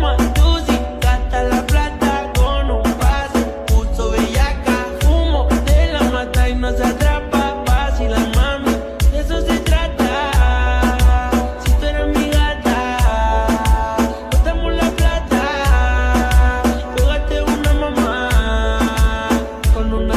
woman.